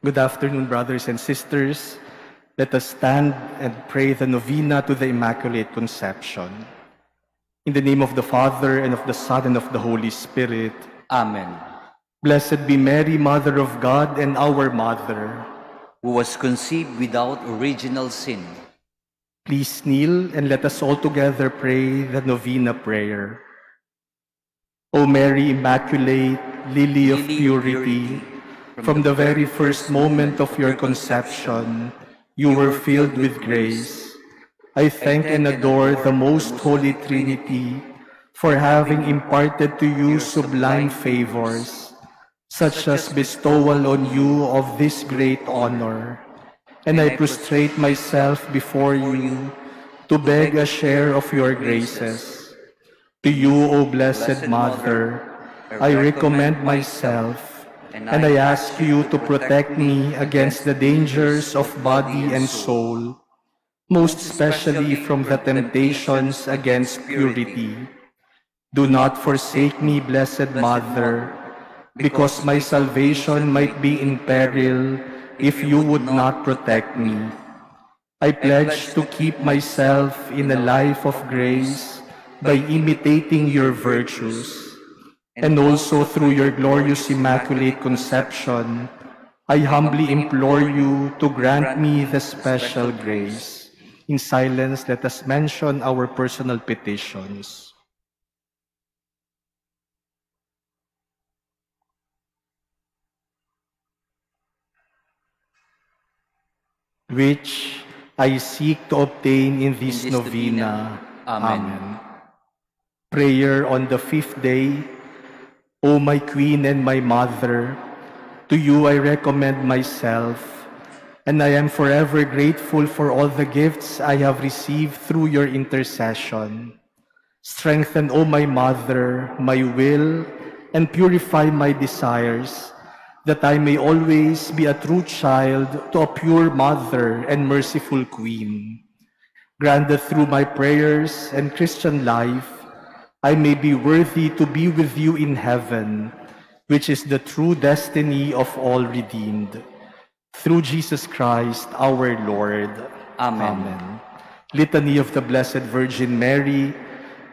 Good afternoon, brothers and sisters. Let us stand and pray the novena to the Immaculate Conception. In the name of the Father, and of the Son, and of the Holy Spirit. Amen. Blessed be Mary, Mother of God and our Mother. Who was conceived without original sin. Please kneel and let us all together pray the novena prayer. O Mary Immaculate, Lily of Lily of purity, purity, from the very first moment of your conception, you were filled with grace. I thank and adore the most holy Trinity for having imparted to you sublime favors, such as bestowal on you of this great honor. And I prostrate myself before you to beg a share of your graces. To you, O Blessed Mother, I recommend myself, and I ask you to protect me against the dangers of body and soul, most especially from the temptations against purity. Do not forsake me, Blessed Mother, because my salvation might be in peril if you would not protect me. I pledge to keep myself in a life of grace by imitating your virtues. And also through your glorious Immaculate Conception, I humbly implore you to grant me the special grace. In silence, let us mention our personal petitions. which I seek to obtain in this, In this novena. novena. Amen. Prayer on the fifth day. O my Queen and my Mother, to you I recommend myself, and I am forever grateful for all the gifts I have received through your intercession. Strengthen, O my Mother, my will, and purify my desires, that I may always be a true child to a pure Mother and merciful Queen. Grant that through my prayers and Christian life, I may be worthy to be with you in heaven, which is the true destiny of all redeemed. Through Jesus Christ our Lord. Amen. Litany of the Blessed Virgin Mary,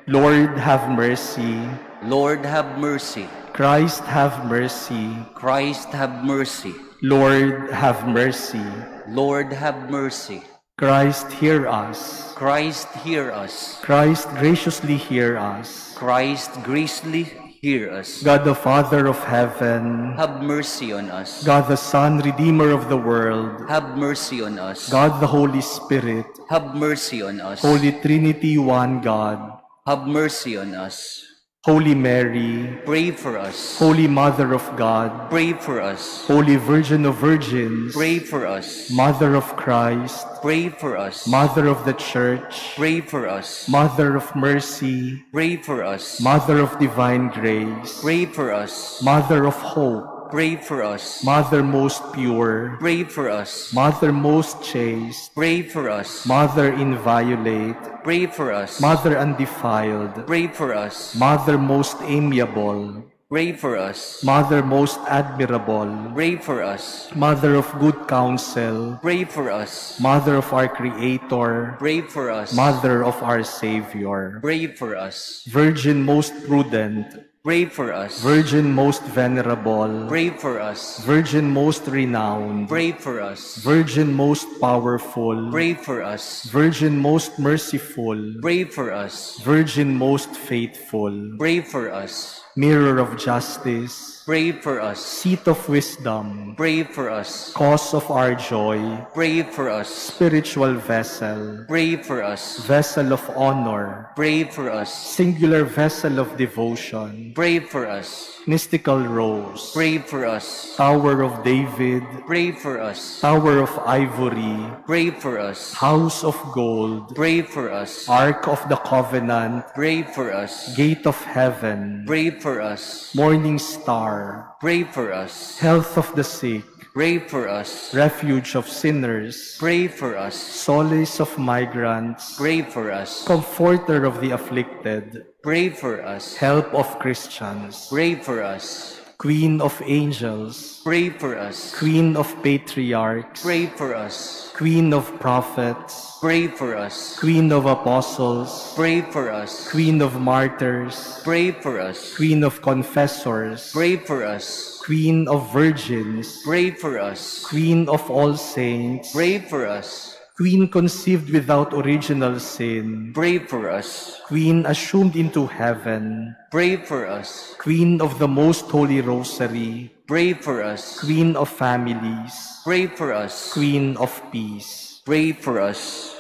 Lord have mercy. Lord have mercy. Christ have mercy. Christ have mercy. Lord have mercy. Lord have mercy. Christ hear us. Christ hear us. Christ graciously hear us. Christ graciously hear us. God the Father of heaven, Have mercy on us. God the Son, Redeemer of the world, Have mercy on us. God the Holy Spirit, Have mercy on us. Holy Trinity, one God, Have mercy on us. Holy Mary, Pray for us. Holy Mother of God, Pray for us. Holy Virgin of Virgins, Pray for us. Mother of Christ, Pray for us. Mother of the Church, Pray for us. Mother of Mercy, Pray for us. Mother of Divine Grace, Pray for us. Mother of Hope, Pray for us. Mother most pure, Pray for us. Mother most chaste, Pray for us. Mother inviolate, Pray for us. Mother undefiled, Pray for us. Mother most amiable, Pray for us. Mother most admirable, Pray for us. Mother of good counsel, Pray for us. Mother of our Creator, Pray for us. Mother of our Savior, Pray for us. Virgin most prudent, Pray for us. Virgin most venerable, Pray for us. Virgin most renowned, Pray for us. Virgin most powerful, Pray for us. Virgin most merciful, Pray for us. Virgin most faithful, Pray for us. Mirror of justice, Pray for us. Seat of wisdom, Pray for us. Cause of our joy, Pray for us. Spiritual vessel, Pray for us. Vessel of honor, Pray for us. Singular vessel of devotion, Pray for us. Mystical rose, Pray for us. Tower of David, Pray for us. Tower of ivory, Pray for us. House of gold, Pray for us. Ark of the covenant, Pray for us. Gate of heaven, Pray for us. Morning star, Pray for us. Health of the sick, Pray for us. Refuge of sinners, Pray for us. Solace of migrants, Pray for us. Comforter of the afflicted, Pray for us. Help of Christians, Pray for us. Queen of angels, Pray for us. Queen of patriarchs, Pray for us. Queen of prophets, Pray for us. Queen of apostles, Pray for us. Queen of martyrs, Pray for us. Queen of confessors, Pray for us. Queen of virgins, Pray for us. Queen of all saints, Pray for us. Queen conceived without original sin, Pray for us. Queen assumed into heaven, Pray for us. Queen of the most holy rosary, Pray for us. Queen of families, Pray for us. Queen of peace. Pray for us.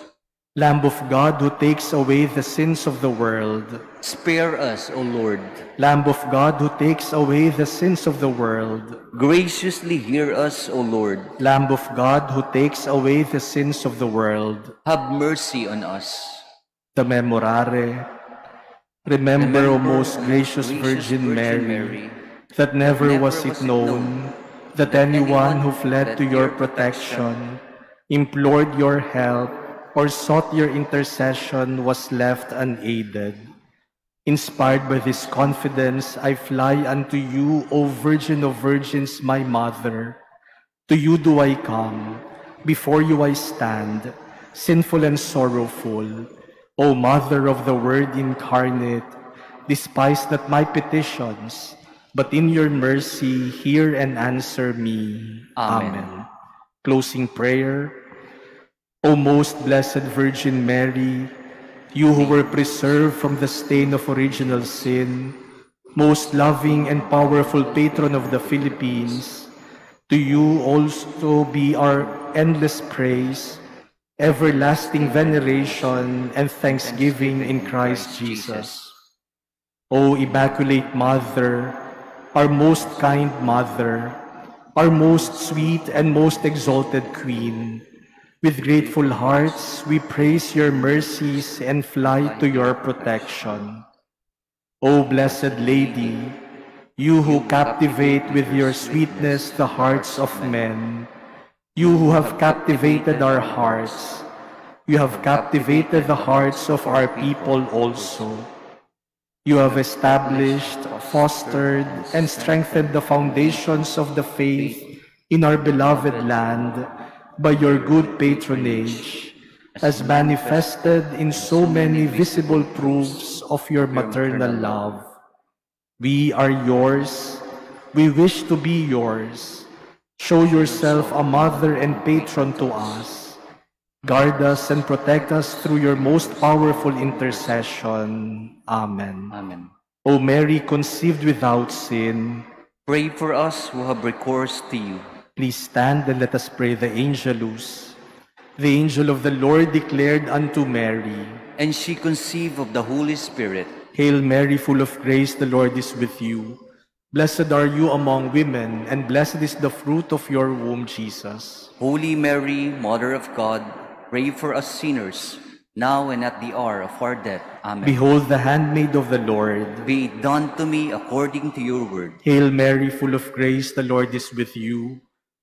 Lamb of God who takes away the sins of the world, Spare us, O Lord. Lamb of God who takes away the sins of the world, Graciously hear us, O Lord. Lamb of God who takes away the sins of the world, Have mercy on us. the Memorare. Remember, O most gracious Virgin Mary, that never was it known that anyone who fled to your protection, implored your help, or sought your intercession was left unaided. Inspired by this confidence, I fly unto you, O Virgin of Virgins, my Mother. To you do I come, before you I stand, sinful and sorrowful. O Mother of the Word incarnate, despise not my petitions, but in your mercy hear and answer me. Amen. Closing prayer. O most blessed Virgin Mary, you who were preserved from the stain of original sin, most loving and powerful patron of the Philippines, to you also be our endless praise, everlasting veneration, and thanksgiving in Christ Jesus. O Immaculate Mother, our most kind Mother, our most sweet and most exalted Queen, with grateful hearts, we praise your mercies and fly to your protection. O Blessed Lady, you who captivate with your sweetness the hearts of men, you who have captivated our hearts, you have captivated the hearts of our people also. You have established, fostered, and strengthened the foundations of the faith in our beloved land by your good patronage, as manifested in so many visible proofs of your maternal love. We are yours. We wish to be yours. Show yourself a mother and patron to us. Guard us and protect us through your most powerful intercession. Amen. Amen. O Mary, conceived without sin, Pray for us who have recourse to you. Please stand and let us pray the Angelus. The angel of the Lord declared unto Mary, And she conceived of the Holy Spirit. Hail Mary, full of grace, the Lord is with you. Blessed are you among women, and blessed is the fruit of your womb, Jesus. Holy Mary, Mother of God, pray for us sinners, now and at the hour of our death. Amen. Behold the handmaid of the Lord. Be it done to me according to your word. Hail Mary, full of grace, the Lord is with you.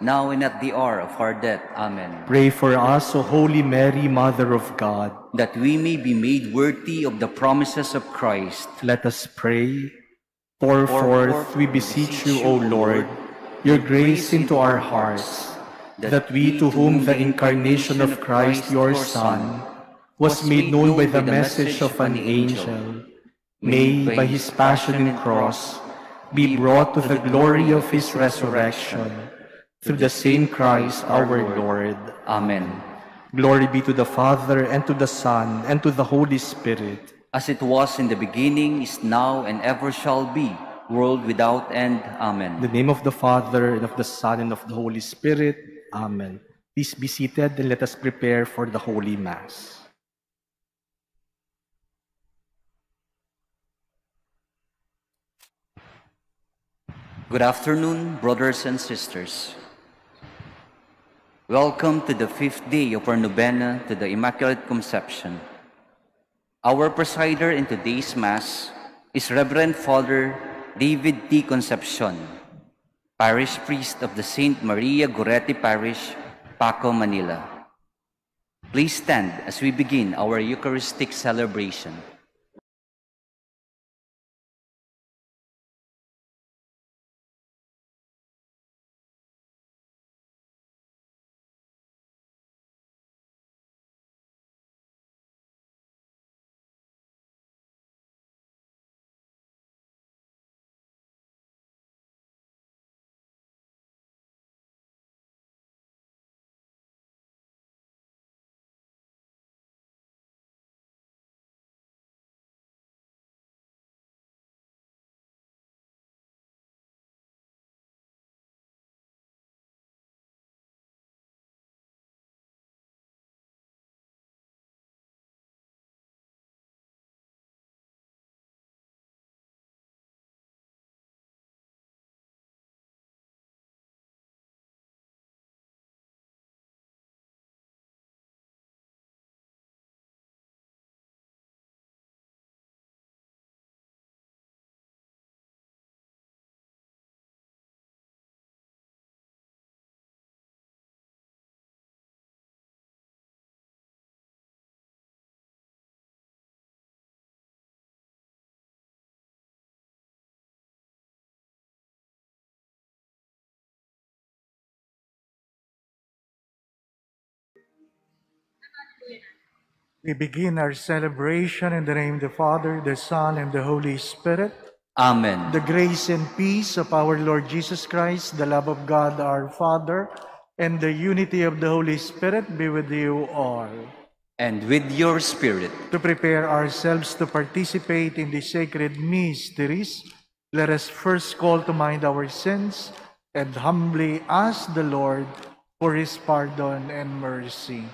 now and at the hour of our death. Amen. Pray for us, O Holy Mary, Mother of God. That we may be made worthy of the promises of Christ. Let us pray. Pour forth, we beseech you, O Lord, your grace into our hearts, that we to whom the incarnation of Christ, your Son, was made known by the message of an angel, may, by his passion and cross, be brought to the glory of his resurrection, through the same Christ our Lord. Amen. Glory be to the Father, and to the Son, and to the Holy Spirit, As it was in the beginning, is now, and ever shall be, world without end. In Amen. the name of the Father, and of the Son, and of the Holy Spirit. Amen. Please be seated and let us prepare for the Holy Mass. Good afternoon, brothers and sisters. Welcome to the fifth day of our novena to the Immaculate Conception. Our presider in today's Mass is Reverend Father David T. Concepcion, Parish Priest of the Saint Maria Goretti Parish, Paco, Manila. Please stand as we begin our Eucharistic celebration. We begin our celebration in the name of the Father, the Son, and the Holy Spirit. Amen. The grace and peace of our Lord Jesus Christ, the love of God our Father, and the unity of the Holy Spirit be with you all. And with your spirit, To prepare ourselves to participate in the sacred mysteries, let us first call to mind our sins and humbly ask the Lord for his pardon and mercy.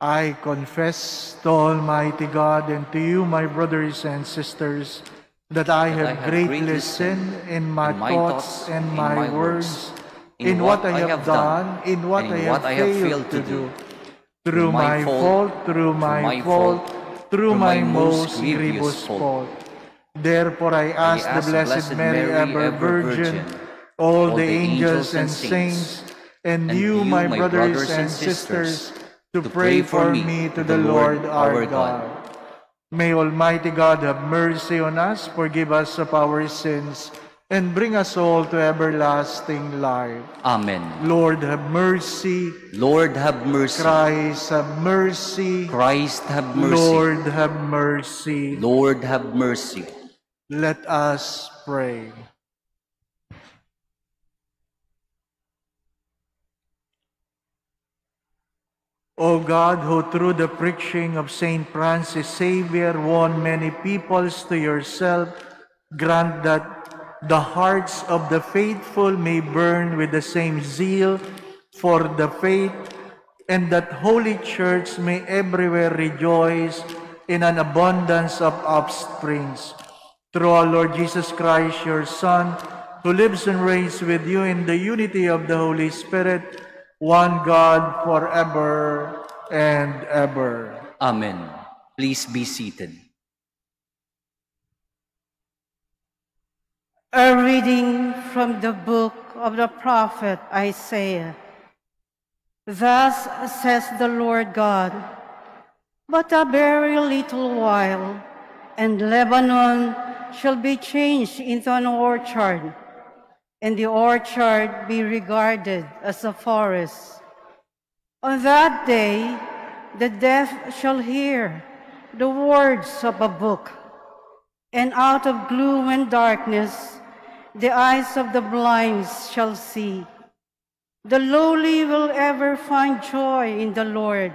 I confess to Almighty God and to you, my brothers and sisters, that I have greatly sinned in my thoughts and my words, in what I have done, in what I have failed to do, through my fault, through my fault, through my most grievous fault. Therefore I ask the Blessed Mary, ever Virgin, all the angels and saints, and you, my brothers and sisters, to pray for me to the Lord our God. May Almighty God have mercy on us, forgive us of our sins, and bring us all to everlasting life. Amen. Lord, have mercy. Lord, have mercy. Christ, have mercy. Christ, have mercy. Lord, have mercy. Lord, have mercy. Let us pray. O God, who through the preaching of Saint Francis Xavier won many peoples to yourself, grant that the hearts of the faithful may burn with the same zeal for the faith, and that Holy Church may everywhere rejoice in an abundance of offsprings. Through our Lord Jesus Christ, your Son, who lives and reigns with you in the unity of the Holy Spirit, one God forever and ever. Amen. Please be seated. A reading from the book of the prophet Isaiah. Thus says the Lord God, But a very little while, and Lebanon shall be changed into an orchard, and the orchard be regarded as a forest. On that day, the deaf shall hear the words of a book, and out of gloom and darkness the eyes of the blind shall see. The lowly will ever find joy in the Lord,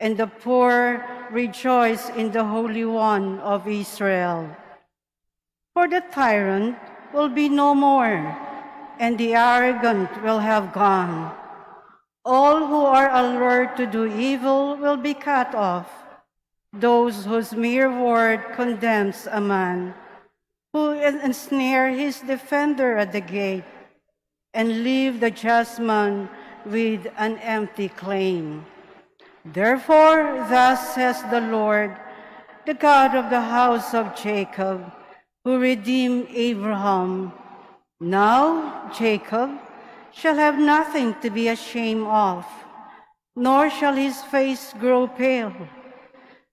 and the poor rejoice in the Holy One of Israel. For the tyrant will be no more, and the arrogant will have gone. All who are alert to do evil will be cut off. those whose mere word condemns a man, who ensnare his defender at the gate, and leave the just man with an empty claim. Therefore, thus says the Lord, the God of the house of Jacob, who redeemed Abraham. Now Jacob shall have nothing to be ashamed of, nor shall his face grow pale.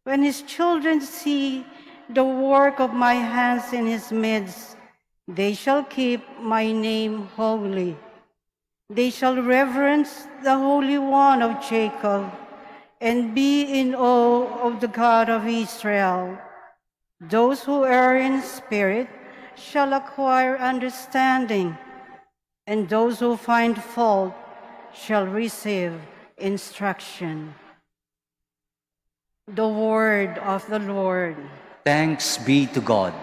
When his children see the work of my hands in his midst, they shall keep my name holy. They shall reverence the Holy One of Jacob and be in awe of the God of Israel. Those who err in spirit shall acquire understanding, and those who find fault shall receive instruction. The word of the Lord. Thanks be to God.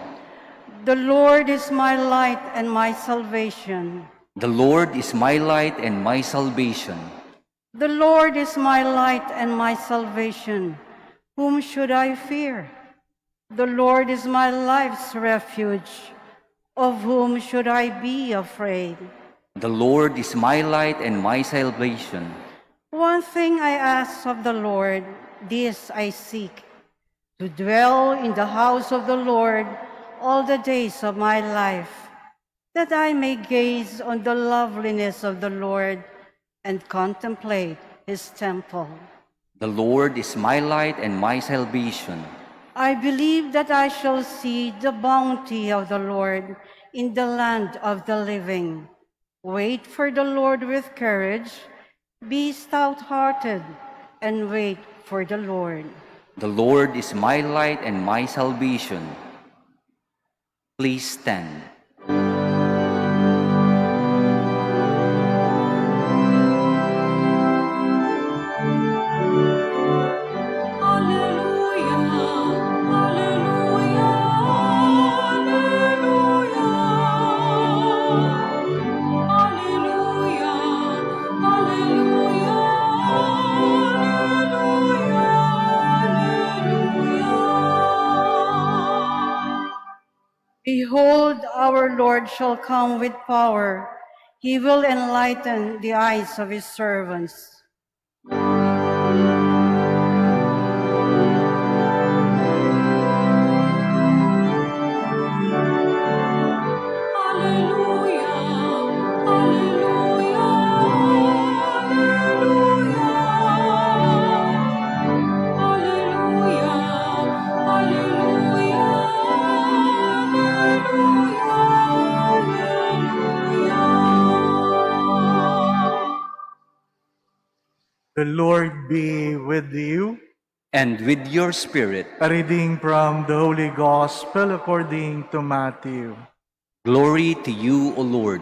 The Lord is my light and my salvation. The Lord is my light and my salvation. The Lord is my light and my salvation. Whom should I fear? The Lord is my life's refuge. Of whom should I be afraid? The Lord is my light and my salvation. One thing I ask of the Lord, this I seek, to dwell in the house of the Lord all the days of my life that I may gaze on the loveliness of the Lord and contemplate his temple. The Lord is my light and my salvation. I believe that I shall see the bounty of the Lord in the land of the living. Wait for the Lord with courage. Be stout-hearted and wait for the Lord. The Lord is my light and my salvation. Please stand. Lord shall come with power. He will enlighten the eyes of his servants. The Lord be with you. And with your spirit, A reading from the Holy Gospel according to Matthew. glory to you, O Lord.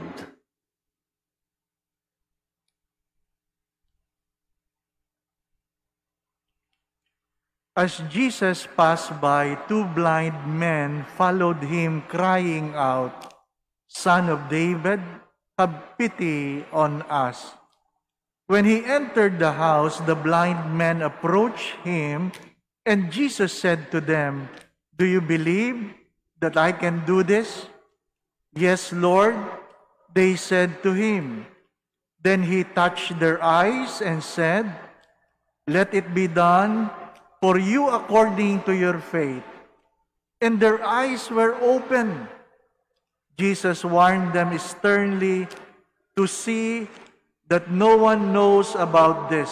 As Jesus passed by, two blind men followed him, crying out, Son of David, have pity on us. When he entered the house, the blind men approached him, and Jesus said to them, Do you believe that I can do this? Yes, Lord, they said to him. Then he touched their eyes and said, Let it be done for you according to your faith. And their eyes were opened. Jesus warned them sternly to see that no one knows about this.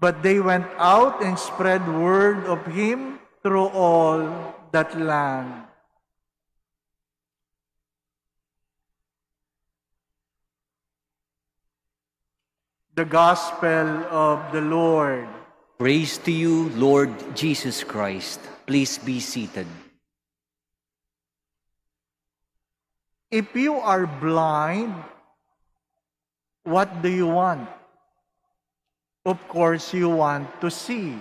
But they went out and spread word of him through all that land. The Gospel of the Lord. Praise to you, Lord Jesus Christ. Please be seated. If you are blind, what do you want? Of course, you want to see.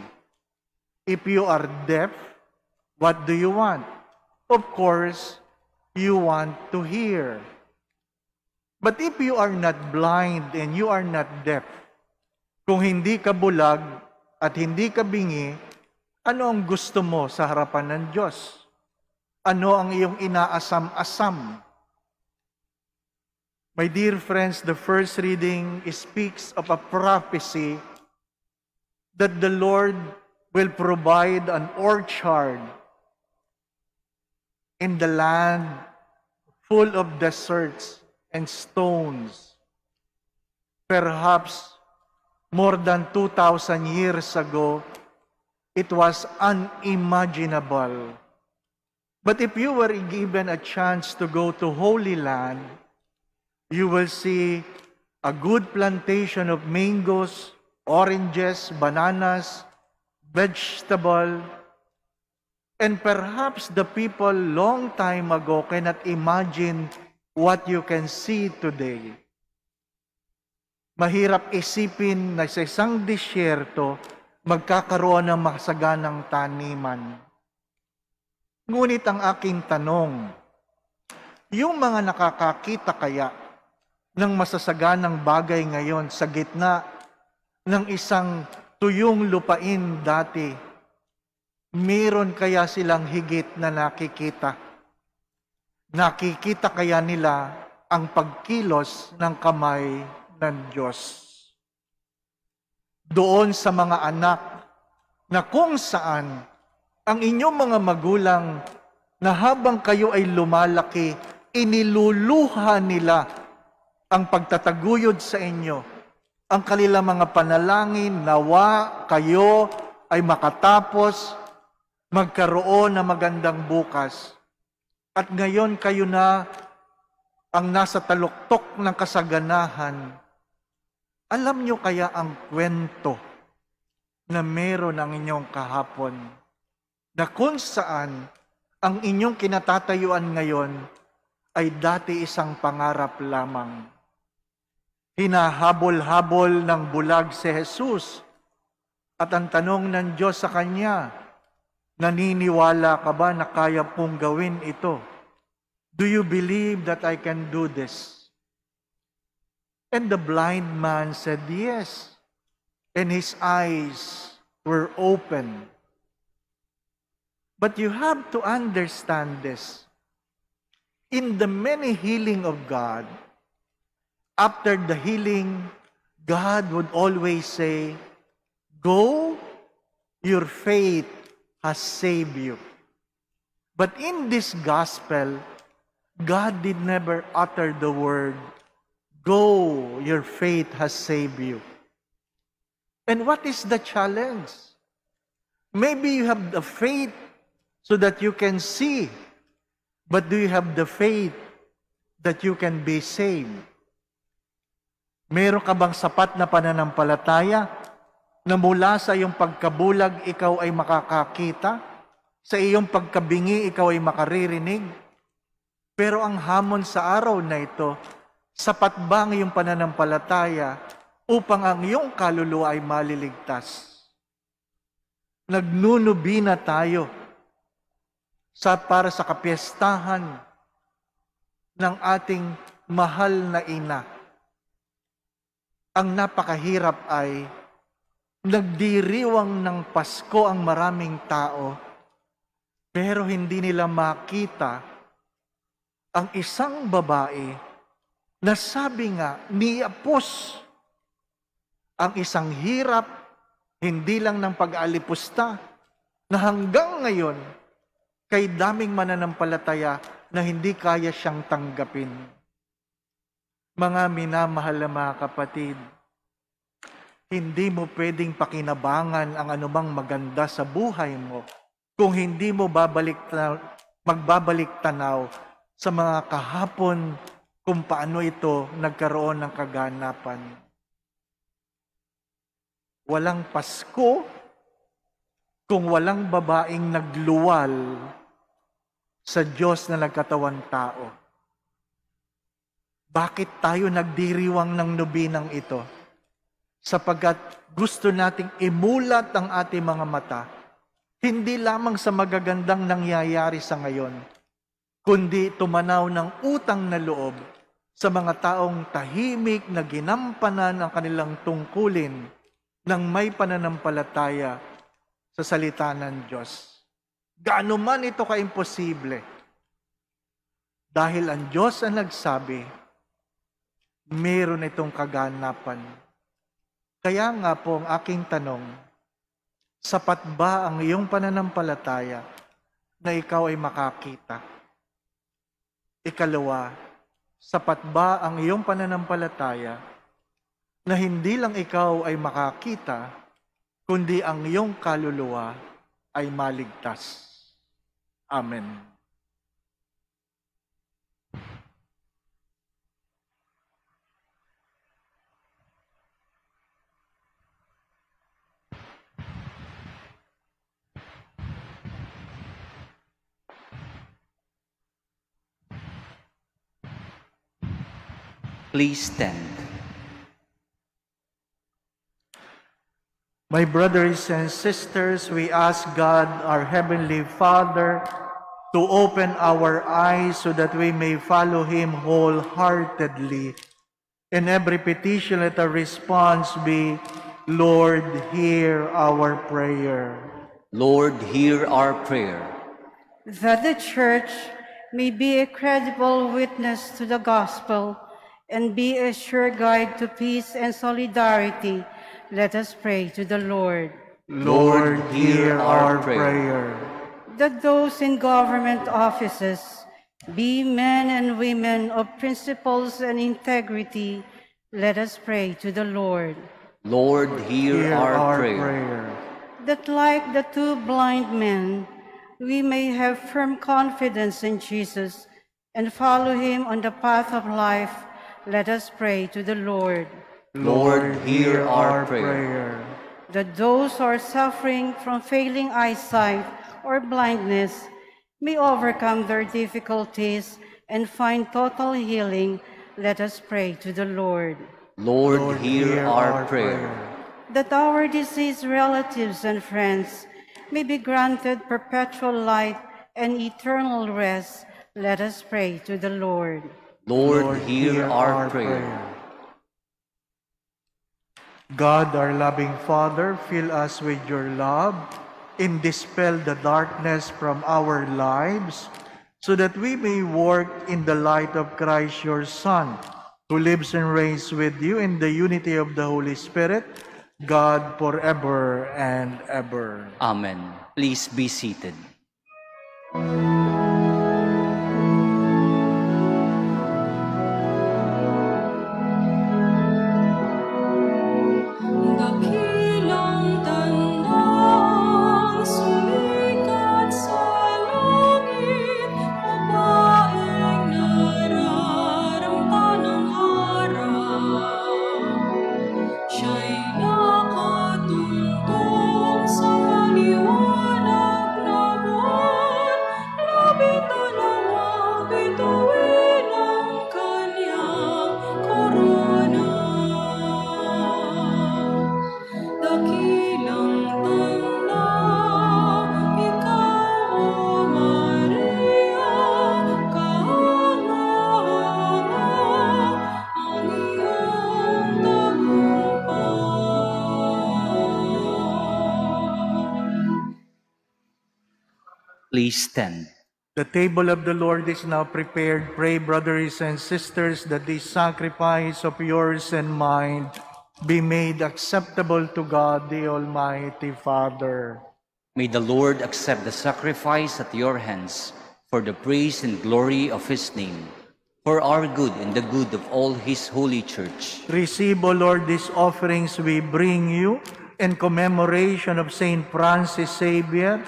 If you are deaf, what do you want? Of course, you want to hear. But if you are not blind and you are not deaf, kung hindi ka bulag at hindi ka bingi, Ano ang gusto mo sa harapan ng Diyos? Ano ang iyong inaasam-asam? My dear friends, the first reading speaks of a prophecy that the Lord will provide an orchard in the land full of deserts and stones. Perhaps more than 2,000 years ago, it was unimaginable. But if you were given a chance to go to Holy Land, you will see a good plantation of mangoes, oranges, bananas, vegetable, and perhaps the people long time ago cannot imagine what you can see today. Mahirap isipin na sa isang disyerto, magkakaroon ng masaganang taniman. Ngunit ang aking tanong, yung mga nakakakita kaya ng masasaganang bagay ngayon sa gitna ng isang tuyong lupain dati, meron kaya silang higit na nakikita? Nakikita kaya nila ang pagkilos ng kamay ng Diyos? Doon sa mga anak na kung saan ang inyong mga magulang na habang kayo ay lumalaki, iniluluha nila ang pagtataguyod sa inyo, ang kanilang mga panalangin, nawa kayo ay makatapos, magkaroon ng magandang bukas. At ngayon kayo na ang nasa taluktok ng kasaganahan. Alam nyo kaya ang kwento na meron ang inyong kahapon? na kung saan ang inyong kinatatayuan ngayon ay dati isang pangarap lamang. Hinahabol-habol ng bulag si Jesus at ang tanong ng Diyos sa kanya, naniniwala ka ba na kaya pong gawin ito? Do you believe that I can do this? And the blind man said yes, and his eyes were opened. But you have to understand this. In the many healing of God, after the healing, God would always say, Go, your faith has saved you. But in this gospel, God did never utter the word, Go, your faith has saved you. And what is the challenge? Maybe you have the faith so that you can see. But do you have the faith that you can be saved? Meron ka bang sapat na pananampalataya na mula sa iyong pagkabulag ikaw ay makakakita? Sa iyong pagkabingi ikaw ay makaririnig? Pero ang hamon sa araw na ito, sapat ba ang iyong pananampalataya upang ang iyong kaluluwa ay maliligtas? Nagnunubi na tayo sa para sa kapiestahan ng ating mahal na ina. Ang napakahirap ay nagdiriwang ng Pasko ang maraming tao, pero hindi nila makita ang isang babae na sabi nga, niapos ang isang hirap, hindi lang ng pag-alipusta, na hanggang ngayon, kay daming mananampalataya na hindi kaya siyang tanggapin. Mga minamahal na mga kapatid, hindi mo pwedeng pakinabangan ang anumang maganda sa buhay mo kung hindi mo babalik magbabalik tanaw sa mga kahapon kung paano ito nagkaroon ng kaganapan. Walang Pasko kung walang babaeng nagluwal sa Diyos na nagkatawan tao. Bakit tayo nagdiriwang ng nubinang ito? Sapagkat gusto nating imulat ang ating mga mata, hindi lamang sa magagandang nangyayari sa ngayon, kundi tumanaw ng utang na loob sa mga taong tahimik na ginampanan ang kanilang tungkulin ng may pananampalataya sa salita ng Diyos. Gaano man ito ka-imposible. Dahil ang Diyos ang nagsabi, meron itong kaganapan. Kaya nga po ang aking tanong, sapat ba ang iyong pananampalataya na ikaw ay makakita? Ikalawa, sapat ba ang iyong pananampalataya na hindi lang ikaw ay makakita, kundi ang iyong kaluluwa ay maligtas? Amen. Please stand. My brothers and sisters, we ask God, our Heavenly Father, to open our eyes so that we may follow Him wholeheartedly. In every petition, let our response be, Lord, hear our prayer. Lord, hear our prayer. that the church may be a credible witness to the gospel and be a sure guide to peace and solidarity, let us pray to the Lord. Lord, hear our prayer. That those in government offices be men and women of principles and integrity, let us pray to the Lord. Lord, hear, Hear our, our prayer. prayer. that like the two blind men, we may have firm confidence in Jesus and follow him on the path of life, let us pray to the Lord. Lord, hear our prayer. That those who are suffering from failing eyesight or blindness may overcome their difficulties and find total healing, let us pray to the Lord. Lord, hear, our, prayer. that our deceased relatives and friends may be granted perpetual life and eternal rest, let us pray to the Lord. Lord, hear, our, prayer. God, our loving Father, fill us with your love and dispel the darkness from our lives so that we may work in the light of Christ, your Son, who lives and reigns with you in the unity of the Holy Spirit, God forever and ever. Amen. Please be seated. Stand. The table of the Lord is now prepared. Pray, brothers and sisters, that this sacrifice of yours and mine be made acceptable to God, the Almighty Father. May the Lord accept the sacrifice at your hands for the praise and glory of his name, for our good and the good of all his holy church. Receive, O Lord, these offerings we bring you in commemoration of Saint Francis Xavier,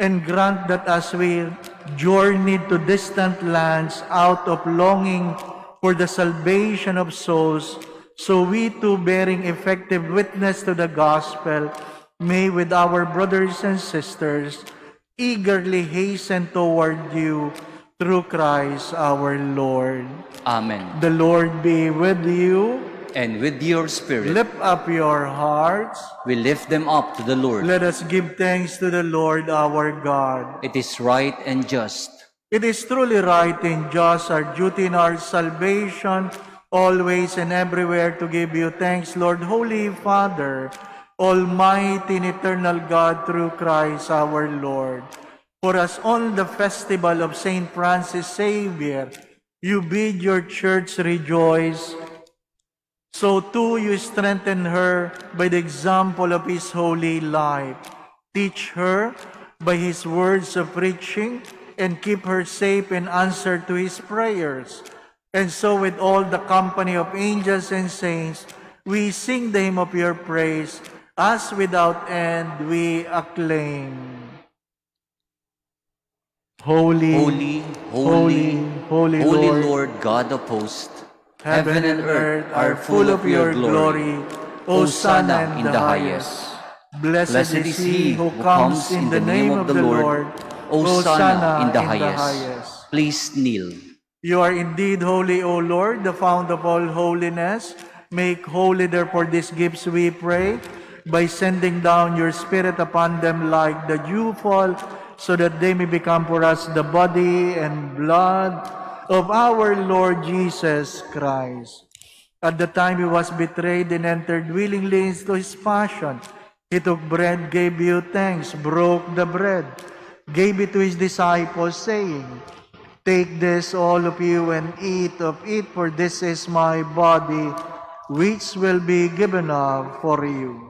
and grant that as we journey to distant lands out of longing for the salvation of souls, so we too, bearing effective witness to the gospel, may with our brothers and sisters eagerly hasten toward you through Christ our Lord. Amen. The Lord be with you. And with your spirit, Lift up your hearts. we lift them up to the Lord. Let us give thanks to the Lord our God. It is right and just. It is truly right and just our duty in our salvation, always and everywhere to give you thanks, Lord, Holy Father, Almighty and eternal God, through Christ our Lord. For as on the festival of Saint Francis Xavier, you bid your church rejoice, so too you strengthen her by the example of his holy life. Teach her by his words of preaching and keep her safe in answer to his prayers. And so with all the company of angels and saints, we sing the hymn of your praise, as without end we acclaim. Holy, Holy, holy, holy, holy Lord, Lord God of hosts, Heaven and earth are full of your glory. Hosanna in the highest. Blessed is he who comes in the name of the Lord. Hosanna in the highest. Please kneel. You are indeed holy, O Lord, the fount of all holiness. Make holy, therefore, these gifts, we pray, by sending down your Spirit upon them like the dewfall, so that they may become for us the body and blood of our Lord Jesus Christ. At the time he was betrayed and entered willingly into his passion, he took bread, gave you thanks, broke the bread, gave it to his disciples, saying, Take this, all of you, and eat of it, for this is my body, which will be given up for you.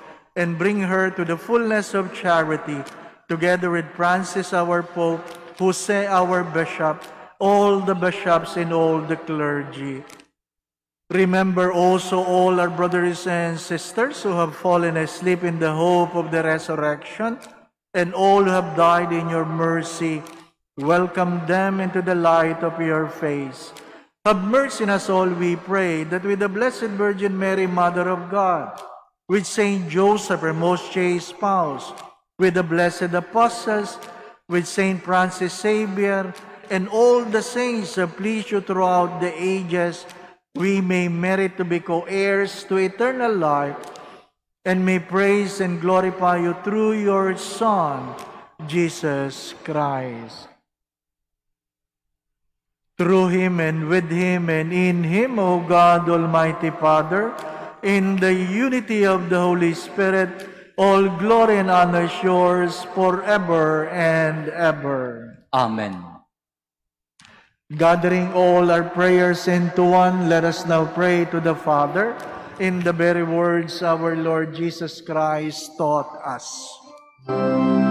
and bring her to the fullness of charity, together with Francis, our Pope, Jose, our Bishop, all the bishops and all the clergy. Remember also all our brothers and sisters who have fallen asleep in the hope of the resurrection, and all who have died in your mercy. Welcome them into the light of your face. Have mercy on us all, we pray, that with the Blessed Virgin Mary, Mother of God, with Saint Joseph, her most chaste spouse, with the blessed apostles, with Saint Francis Xavier, and all the saints that please you throughout the ages, we may merit to be co-heirs to eternal life, and may praise and glorify you through your Son, Jesus Christ. Through him and with him and in him, O God, Almighty Father, in the unity of the Holy Spirit, all glory and honor is yours forever and ever. Amen. Gathering all our prayers into one, let us now pray to the Father in the very words our Lord Jesus Christ taught us.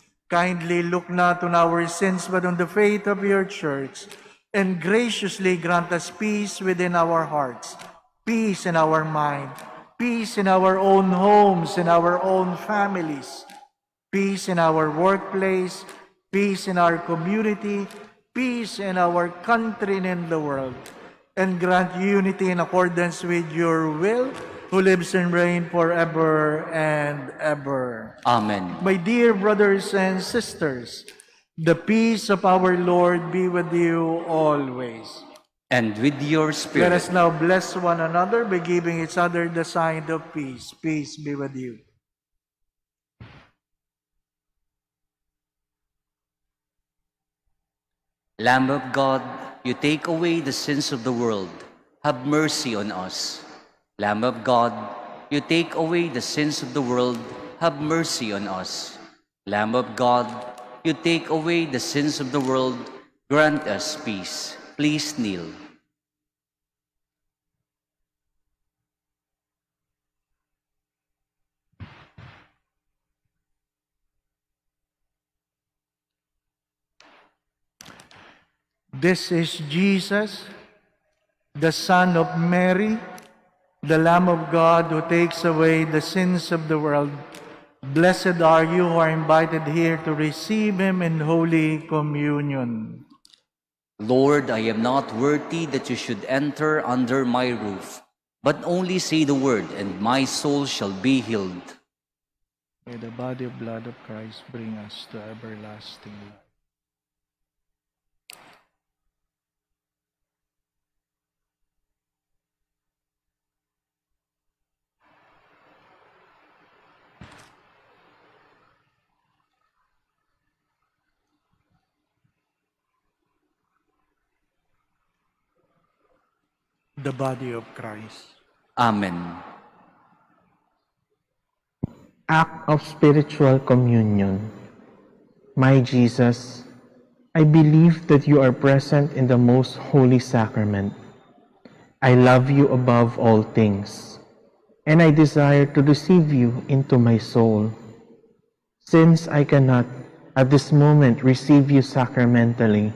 kindly look not on our sins, but on the faith of your church, and graciously grant us peace within our hearts, peace in our mind, peace in our own homes, in our own families, peace in our workplace, peace in our community, peace in our country and in the world, and grant unity in accordance with your will, who lives and reigns forever and ever. Amen. My dear brothers and sisters, the peace of our Lord be with you always. And with your spirit. Let us now bless one another by giving each other the sign of peace. Peace be with you. Lamb of God, you take away the sins of the world. Have mercy on us. Lamb of God, you take away the sins of the world. Have mercy on us. Lamb of God, you take away the sins of the world. Grant us peace. Please kneel. This is Jesus, the Son of Mary, the Lamb of God who takes away the sins of the world. Blessed are you who are invited here to receive him in Holy Communion. Lord, I am not worthy that you should enter under my roof, but only say the word, and my soul shall be healed. May the body of blood of Christ bring us to everlasting life. The body of Christ. Amen. act of spiritual communion. My Jesus, I believe that you are present in the most holy sacrament. I love you above all things, and I desire to receive you into my soul. Since I cannot at this moment receive you sacramentally,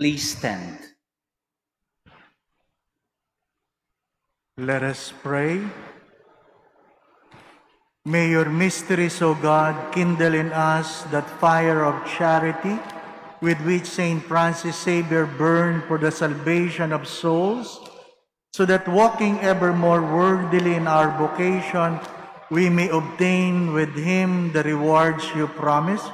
Please stand. Let us pray. May your mysteries, O God, kindle in us that fire of charity with which Saint Francis Xavier burned for the salvation of souls, so that walking ever more worthily in our vocation, we may obtain with him the rewards you promise.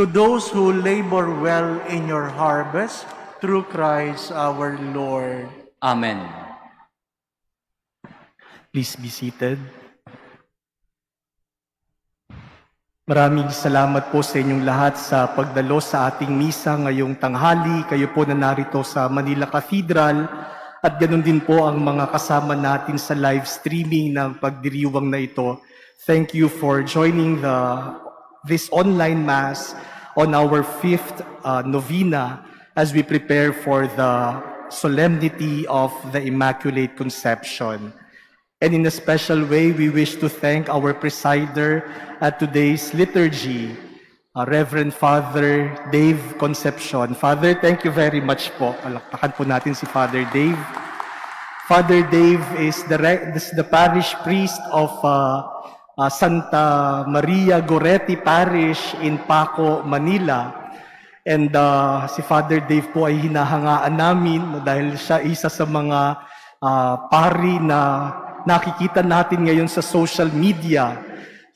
To those who labor well in your harvest, through Christ our Lord. Amen. Please be seated. Maraming salamat po sa inyong lahat sa pagdalo sa ating misa ngayong tanghali. Kayo po na narito sa Manila Cathedral at ganun din po ang mga kasama natin sa live streaming ng pagdiriwang na ito. Thank you for joining the this online mass on our fifth uh, novena as we prepare for the solemnity of the Immaculate Conception. And in a special way, we wish to thank our presider at today's liturgy, uh, Reverend Father Dave Concepcion. Father, thank you very much po. Palakpakan po natin si Father Dave. Father Dave is the, is the parish priest of uh, uh, Santa Maria Goretti Parish in Paco, Manila. And uh, si Father Dave po ay hinahangaan namin dahil siya isa sa mga uh, pari na nakikita natin ngayon sa social media.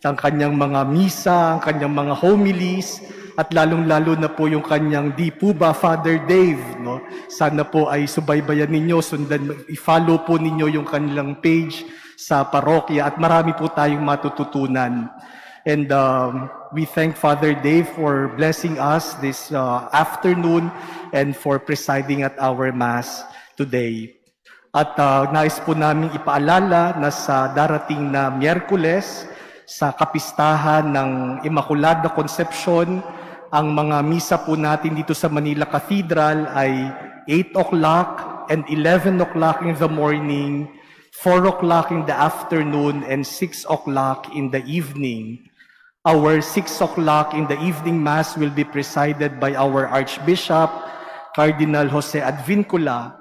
Ang kanyang mga misa, ang kanyang mga homilies, at lalong-lalo na po yung kanyang Di po ba, Father Dave. No? Sana po ay subaybayan ninyo, sundan, i-follow po ninyo yung kanilang page sa parokya at marami po tayong matututunan. And um, we thank Father Dave for blessing us this uh, afternoon and for presiding at our Mass today. At uh, nais po namin ipaalala na sa darating na Miyerkules, sa kapistahan ng Immaculada Concepcion, ang mga misa po natin dito sa Manila Cathedral ay 8 o'clock and 11 o'clock in the morning, 4 o'clock in the afternoon, and 6 o'clock in the evening. Our 6 o'clock in the evening Mass will be presided by our Archbishop, Cardinal Jose Advincula.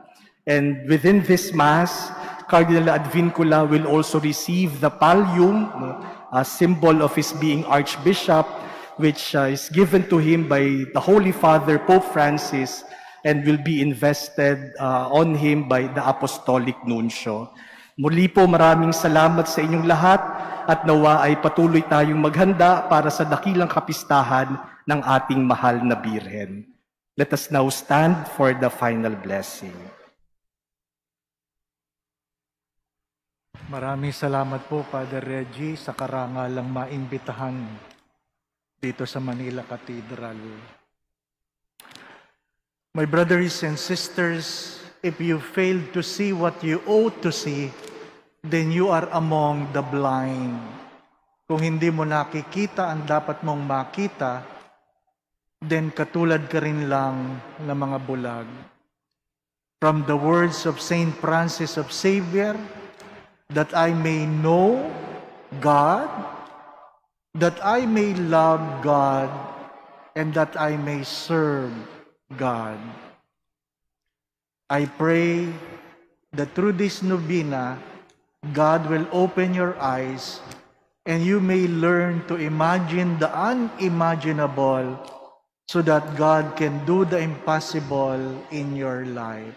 And within this Mass, Cardinal Advincula will also receive the pallium, a symbol of his being Archbishop, which uh, is given to him by the Holy Father, Pope Francis, and will be invested uh, on him by the Apostolic Nuncio. Muli po maraming salamat sa inyong lahat at nawa ay patuloy tayong maghanda para sa dakilang kapistahan ng ating mahal na Birhen. Let us now stand for the final blessing. Maraming salamat po, Father Reggie, sa karangalang maimbitahan dito sa Manila Cathedral. My brothers and sisters, if you fail to see what you ought to see, then you are among the blind. Kung hindi mo nakikita ang dapat mong makita, then katulad ka rin lang ng mga bulag. From the words of Saint Francis of Xavier, that I may know God, that I may love God, and that I may serve God. I pray that through this novena, God will open your eyes and you may learn to imagine the unimaginable so that God can do the impossible in your life.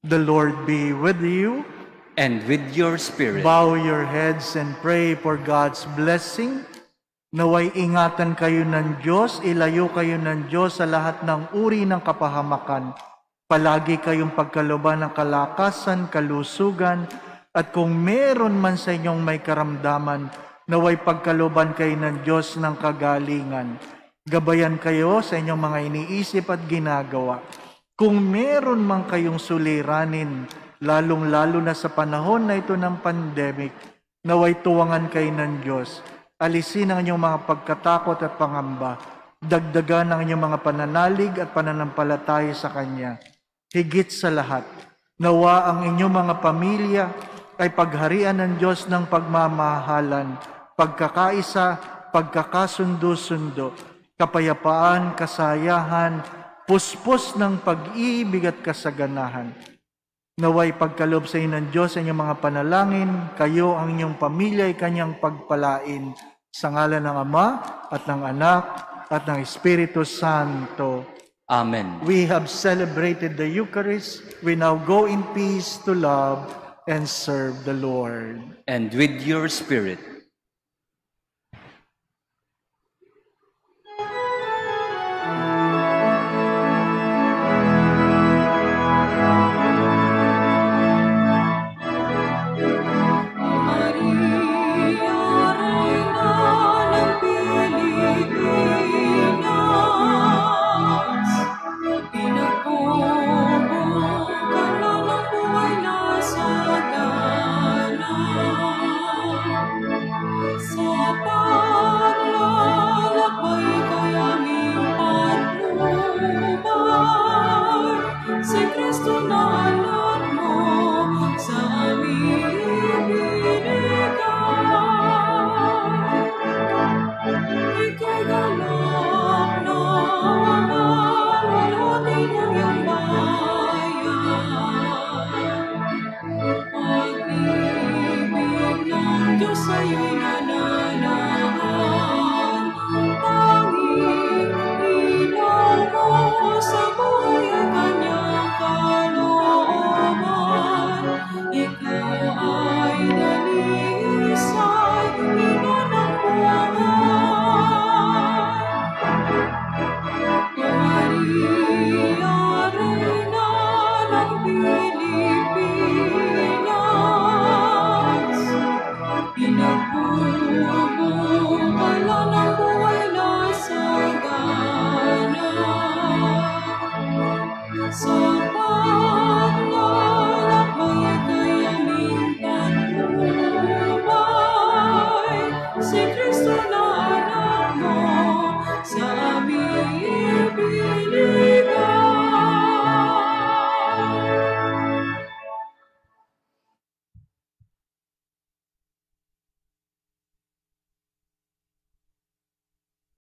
The Lord be with you. And with your spirit, Bow your heads and pray for God's blessing. Naway ingatan kayo ng Diyos, ilayo kayo ng Diyos sa lahat ng uri ng kapahamakan. Palagi kayong pagkaluban ng kalakasan, kalusugan, at kung meron man sa inyong may karamdaman, naway pagkaluban kayo ng Diyos ng kagalingan. Gabayan kayo sa inyong mga iniisip at ginagawa. Kung meron man kayong suliranin, lalong-lalo na sa panahon na ito ng pandemic, naway tuwangan kayo ng Diyos. Alisin ang inyong mga pagkatakot at pangamba. Dagdagan ang inyong mga pananalig at pananampalataya sa Kanya. Higit sa lahat, nawa ang inyong mga pamilya ay pagharian ng Diyos ng pagmamahalan, pagkakaisa, pagkakasundo-sundo, kapayapaan, kasayahan, puspos ng pag-ibig at kasaganahan. Naway pagkalob sa inyo ng Diyos sa inyong mga panalangin, kayo ang inyong pamilya ay kanyang pagpalain sa ngalan ng Ama at ng Anak at ng Espiritu Santo. Amen. We have celebrated the Eucharist. We now go in peace to love and serve the Lord. And with your spirit, Si Cristo no